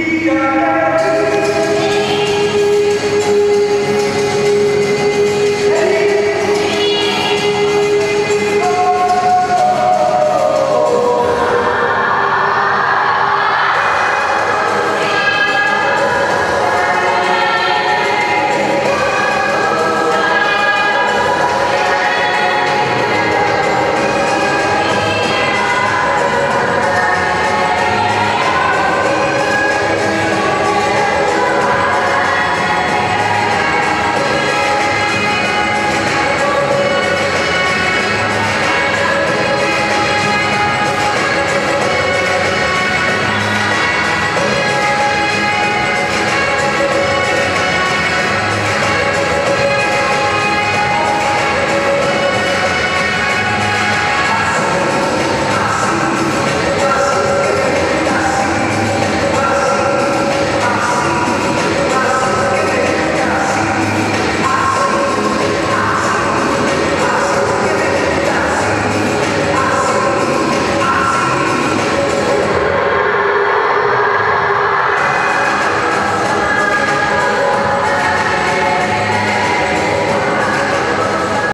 Yeah.